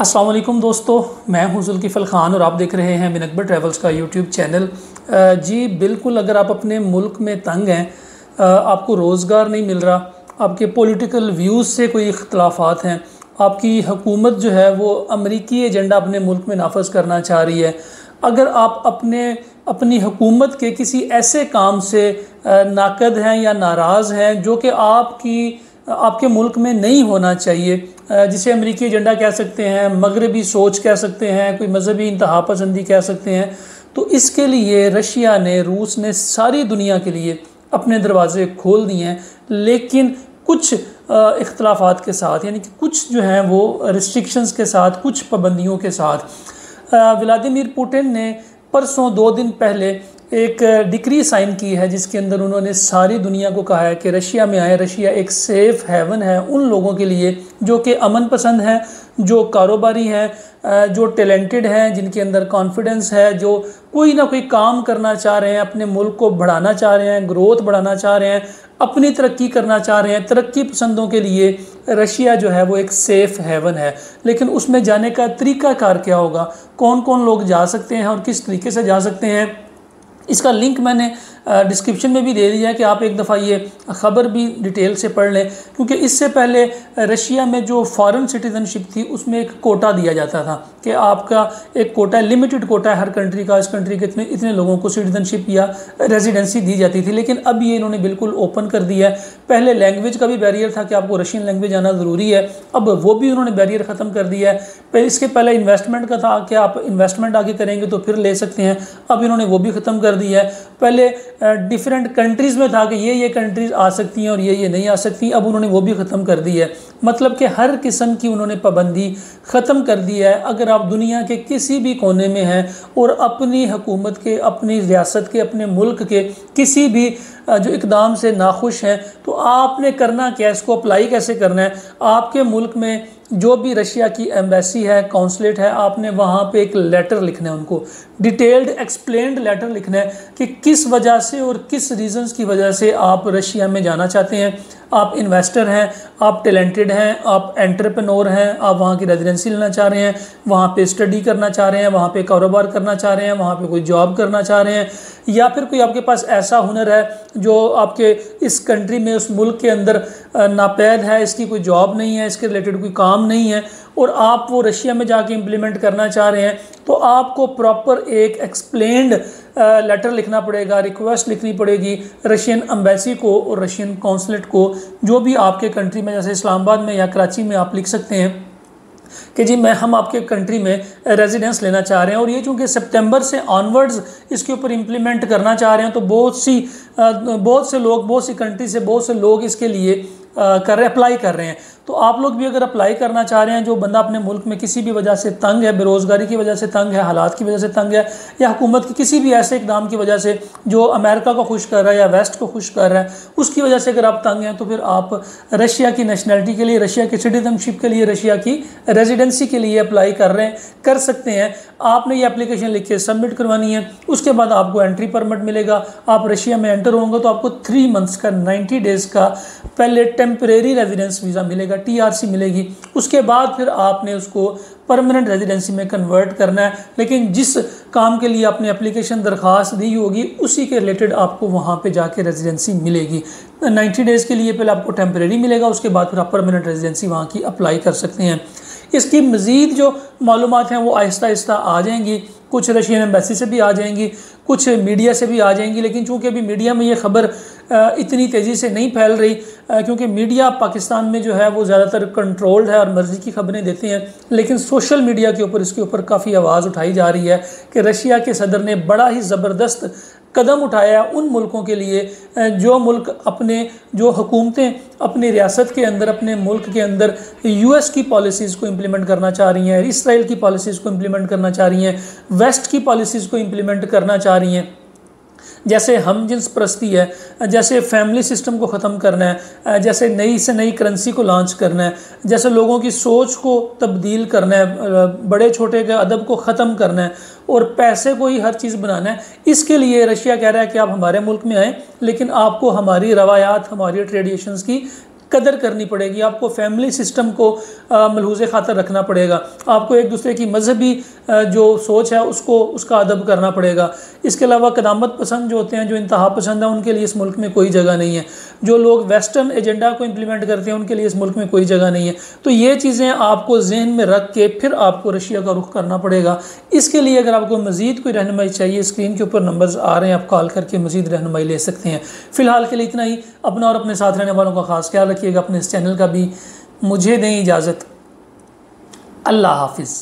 असलम दोस्तों, मैं हूँ जुल्किफ़ल ख़ान और आप देख रहे हैं बिन अकबर ट्रैवल्स का यूट्यूब चैनल। जी, बिल्कुल अगर आप अपने मुल्क में तंग हैं आपको रोज़गार नहीं मिल रहा, आपके पॉलिटिकल व्यूज़ से कोई इख्तलाफात हैं, आपकी हुकूमत जो है वो अमरीकी एजेंडा अपने मुल्क में नाफज करना चाह रही है, अगर आप अपने, अपनी हुकूमत के किसी ऐसे काम से नाकद हैं या नाराज़ हैं जो कि आपकी, आपके मुल्क में नहीं होना चाहिए जिसे अमरीकी एजेंडा कह सकते हैं, मगरबी सोच कह सकते हैं, कोई मजहबी इंतहा पसंदी कह सकते हैं। तो इसके लिए रशिया ने, रूस ने सारी दुनिया के लिए अपने दरवाज़े खोल दिए हैं। लेकिन कुछ इख्तलाफात के साथ, यानी कि कुछ जो हैं वो रिस्ट्रिक्शंस के साथ, कुछ पाबंदियों के साथ व्लादिमीर पुटिन ने परसों दो दिन पहले एक डिक्री साइन की है जिसके अंदर उन्होंने सारी दुनिया को कहा है कि रशिया में आए, रशिया एक सेफ़ हेवन है उन लोगों के लिए जो कि अमन पसंद हैं, जो कारोबारी हैं जो टैलेंटेड हैं, जिनके अंदर कॉन्फिडेंस है, जो कोई ना कोई काम करना चाह रहे हैं, अपने मुल्क को बढ़ाना चाह रहे हैं ग्रोथ बढ़ाना चाह रहे हैं, अपनी तरक्की करना चाह रहे हैं, तरक्की पसंदों के लिए रशिया जो है वो एक सेफ़ हेवन है। लेकिन उसमें जाने का तरीका कार क्या होगा? कौन कौन लोग जा सकते हैं और किस तरीके से जा सकते हैं? इसका लिंक मैंने डिस्क्रिप्शन में भी दे दिया है कि आप एक दफ़ा ये ख़बर भी डिटेल से पढ़ लें, क्योंकि इससे पहले रशिया में जो फॉरेन सिटीज़नशिप थी, उसमें एक कोटा दिया जाता था कि आपका एक कोटा लिमिटेड कोटा है हर कंट्री का, इस कंट्री के इतने इतने लोगों को सिटीज़नशिप या रेजिडेंसी दी जाती थी। लेकिन अब ये इन्होंने बिल्कुल ओपन कर दिया है। पहले लैंग्वेज का भी बैरियर था कि आपको रशियन लैंग्वेज आना ज़रूरी है। अब वो भी उन्होंने बैरियर ख़त्म कर दिया है। इसके पहले इन्वेस्टमेंट का था कि आप इन्वेस्टमेंट आगे करेंगे तो फिर ले सकते हैं। अब इन्होंने वो भी ख़त्म कर दिया है। पहले डिफरेंट कंट्रीज़ में था कि ये ये कंट्रीज़ आ सकती हैं और ये ये नहीं आ सकती। अब उन्होंने वो भी ख़त्म कर दी है। मतलब कि हर किस्म की उन्होंने पाबंदी ख़त्म कर दी है। अगर आप दुनिया के किसी भी कोने में हैं और अपनी हुकूमत के, अपनी रियासत के, अपने मुल्क के किसी भी जो इकदाम से नाखुश हैं तो आपने करना क्या? इसको अप्लाई कैसे करना है? आपके मुल्क में जो भी रशिया की एम्बेसी है कौंसलेट है, आपने वहाँ पे एक लेटर लिखना है उनको। डिटेल्ड, एक्सप्लेन्ड लेटर लिखना है कि किस वजह से और किस रीजंस की वजह से आप रशिया में जाना चाहते हैं। आप इन्वेस्टर हैं, आप टैलेंटेड हैं, आप एंटरप्रेन्योर हैं, आप वहाँ की रेजिडेंसी लेना चाह रहे हैं, वहाँ पे स्टडी करना चाह रहे हैं, वहाँ पे कारोबार करना चाह रहे हैं, वहाँ पे कोई जॉब करना चाह रहे हैं, या फिर कोई आपके पास ऐसा हुनर है जो आपके इस कंट्री में, उस मुल्क के अंदर नापैद है, इसकी कोई जॉब नहीं है, इसके रिलेटेड कोई काम नहीं है और आप वो रशिया में जाके इम्प्लीमेंट करना चाह रहे हैं तो आपको प्रॉपर एक एक्सप्लेन्ड लेटर लिखना पड़ेगा रिक्वेस्ट लिखनी पड़ेगी रशियन अम्बेसी को और रशियन कौंसलेट को, जो भी आपके कंट्री में, जैसे इस्लामाबाद में या कराची में आप लिख सकते हैं कि जी मैं, हम आपके कंट्री में रेजिडेंस लेना चाह रहे हैं और ये चूँकि सितंबर से ऑनवर्ड्स इसके ऊपर इम्प्लीमेंट करना चाह रहे हैं तो बहुत सी बहुत से लोग, बहुत सी कंट्री से बहुत से लोग इसके लिए कर रहे अप्लाई कर रहे हैं। तो आप लोग भी अगर अप्लाई करना चाह रहे हैं, जो बंदा अपने मुल्क में किसी भी वजह से तंग है, बेरोज़गारी की वजह से तंग है, हालात की वजह से तंग है, या हुकूमत की किसी भी ऐसे इकदाम की वजह से जो अमेरिका को खुश कर रहा है या वेस्ट को खुश कर रहा है, उसकी वजह से अगर आप तंग हैं तो फिर आप रशिया की नेशनैलिटी के लिए, रशिया की सिटीजनशिप के लिए, रशिया की रेजिडेंसी के लिए अप्लाई कर रहे हैं, कर सकते हैं। आपने ये एप्लीकेशन लिख के सबमिट करवानी है, उसके बाद आपको एंट्री परमिट मिलेगा। आप रशिया में एंटर होंगे तो आपको थ्री मंथ्स का नाइन्टी डेज़ का पहले टेम्परेरी रेजिडेंस वीज़ा मिलेगा। टीआरसी मिलेगी। उसके बाद फिर आपने उसको परमानेंट रेजिडेंसी में कन्वर्ट करना है। लेकिन जिस काम के लिए आपने एप्लीकेशन दरख्वास्त दी होगी, उसी के रिलेटेड आपको वहाँ पे जाके रेजिडेंसी मिलेगी। 90 डेज़ के लिए पहले आपको टेम्परेरी मिलेगा, उसके बाद फिर आप परमानेंट रेजिडेंसी वहाँ की अप्लाई कर सकते हैं। इसकी मज़ीद जो मालूम हैं, वो आहिस्ता आहिस्ता आ जाएँगी। कुछ रशियन एम्बेसी से भी आ जाएँगी, कुछ मीडिया से भी आ जाएँगी। लेकिन चूँकि अभी मीडिया में ये ख़बर इतनी तेज़ी से नहीं फैल रही क्योंकि मीडिया पाकिस्तान में जो है वो ज़्यादातर कंट्रोल्ड है और मर्ज़ी की खबरें देते हैं, लेकिन सोशल मीडिया के ऊपर, इसके ऊपर काफ़ी आवाज़ उठाई जा रही है कि रशिया के सदर ने बड़ा ही ज़बरदस्त कदम उठाया उन मुल्कों के लिए जो मुल्क अपने, जो हुकूमतें अपनी रियासत के अंदर, अपने मुल्क के अंदर यूएस की पॉलिसीज़ को इम्प्लीमेंट करना चाह रही हैं इसराइल की पॉलिसीज़ को इम्प्लीमेंट करना चाह रही हैं वेस्ट की पॉलिसीज़ को इम्प्लीमेंट करना चाह रही हैं। जैसे हम जिन्स प्रस्ती है, जैसे फैमिली सिस्टम को ख़त्म करना है, जैसे नई से नई करेंसी को लॉन्च करना है, जैसे लोगों की सोच को तब्दील करना है, बड़े छोटे के अदब को ख़त्म करना है और पैसे को ही हर चीज़ बनाना है। इसके लिए रशिया कह रहा है कि आप हमारे मुल्क में आएँ, लेकिन आपको हमारी रवायात, हमारी ट्रेडिशंस की कदर करनी पड़ेगी, आपको फैमिली सिस्टम को मलहूज खातर रखना पड़ेगा। आपको एक दूसरे की मजहबी जो सोच है उसको, उसका अदब करना पड़ेगा। इसके अलावा कदामत पसंद जो होते हैं, जो इंतहा पसंद है, उनके लिए इस मुल्क में कोई जगह नहीं है। जो लोग वेस्टर्न एजेंडा को इम्प्लीमेंट करते हैं, उनके लिए इस मुल्क में कोई जगह नहीं है। तो ये चीज़ें आपको जहन में रख के फिर आपको रशिया का रुख करना पड़ेगा। इसके लिए अगर आपको मज़ीद कोई रहनमाई चाहिए स्क्रीन के ऊपर नंबर्स आ रहे हैं, आप कॉल करके मज़ीद रहनमाई ले सकते हैं। फ़िलहाल के लिए इतना ही, अपना और अपने साथ रहने वालों का खास ख्याल रखिएगा अपने इस चैनल का भी मुझे दें इजाज़त। अल्लाह हाफिज़।